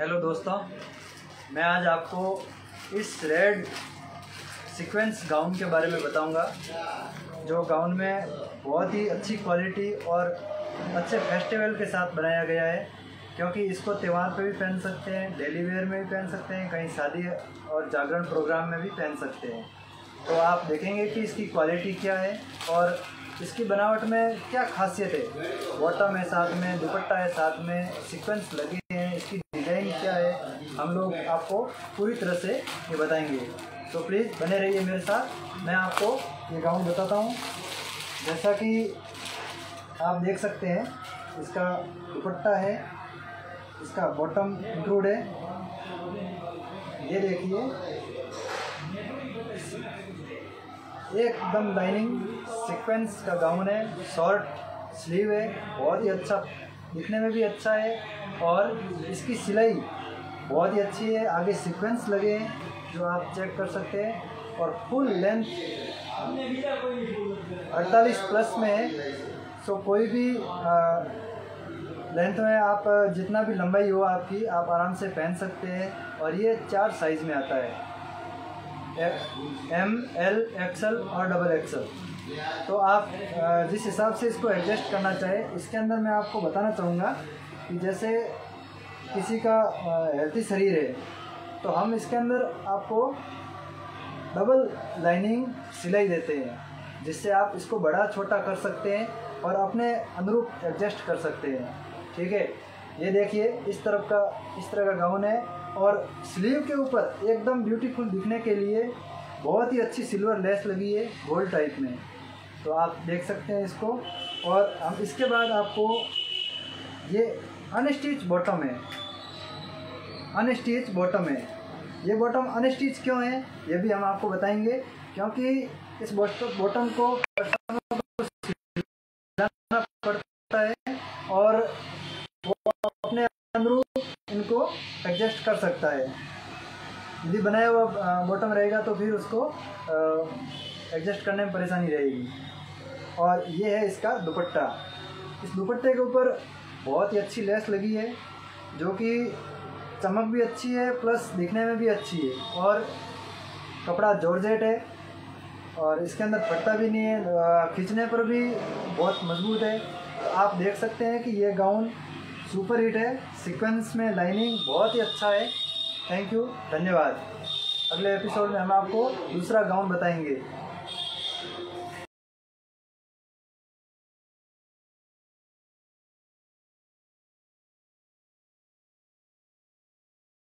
Hello दोस्तों, मैं आज आपको इस रेड सीक्वेंस गाउन के बारे में बताऊँगा, जो गाउन में बहुत ही अच्छी क्वालिटी और अच्छे फेस्टिवल के साथ बनाया गया है, क्योंकि इसको त्यौहार पे भी पहन सकते हैं डेली वेयर में भी पहन सकते हैं, कहीं शादी और जागरण प्रोग्राम में भी पहन सकते हैं। तो आप देखेंगे कि इसकी क्वालिटी क्या है और इसकी बनावट में क्या खासियत है। बॉटम है साथ में, दुपट्टा है साथ में सीक्वेंस लगे हैं, इसकी डिज़ाइन क्या है? हम लोग आपको पूरी तरह से ये बताएँगे। तो प्लीज़ बने रहिए मेरे साथ। मैं आपको ये गाउन बताता हूँ। जैसा कि आप देख सकते हैं, इसका दुपट्टा है, इसका बॉटम इंक्लूड है। ये देखिए। एकदम लाइनिंग सीक्वेंस का गाउन है शॉर्ट स्लीव है, बहुत ही अच्छा। दिखने में भी अच्छा है और इसकी सिलाई बहुत ही अच्छी है। आगे सीक्वेंस लगे हैं जो आप चेक कर सकते हैं और फुल लेंथ 48 प्लस में है। सो कोई भी आ, लेंथ में आप जितना भी लंबाई हो आपकी आप आराम से पहन सकते हैं और ये चार साइज़ में आता है। एम एल एक्सएल और डबल एक्सएल तो आप जिस हिसाब से इसको एडजस्ट करना चाहे, इसके अंदर मैं आपको बताना चाहूँगा कि जैसे किसी का हेल्थी शरीर है तो हम इसके अंदर आपको डबल लाइनिंग सिलाई देते हैं, जिससे आप इसको बड़ा छोटा कर सकते हैं और अपने अनुरूप एडजस्ट कर सकते हैं। ठीक है? ये देखिए, इस तरफ़ का, इस तरह का गाउन है और स्लीव के ऊपर एकदम ब्यूटीफुल दिखने के लिए बहुत ही अच्छी सिल्वर लेस लगी है गोल्ड टाइप में। तो आप देख सकते हैं इसको। और हम इसके बाद आपको ये अनस्टिच बॉटम है। अनस्टिच बॉटम है। ये बॉटम अनस्टिच क्यों है, ये भी हम आपको बताएँगे, क्योंकि इस बॉटम को पड़ता है और वो अपने अनुरूप इनको एडजस्ट कर सकता है। यदि बनाया हुआ बॉटम रहेगा तो फिर उसको एडजस्ट करने में परेशानी रहेगी। और ये है इसका दुपट्टा। इस दुपट्टे के ऊपर बहुत ही अच्छी लेस लगी है, जो कि चमक भी अच्छी है, प्लस दिखने में भी अच्छी है। और कपड़ा जॉर्जेट है, और इसके अंदर फटता भी नहीं है खींचने पर भी बहुत मज़बूत है। तो आप देख सकते हैं कि ये गाउन सुपर हिट है, सीक्वेंस में लाइनिंग बहुत ही अच्छा है। थैंक यू, धन्यवाद। अगले एपिसोड में हम आपको दूसरा गाउन बताएँगे।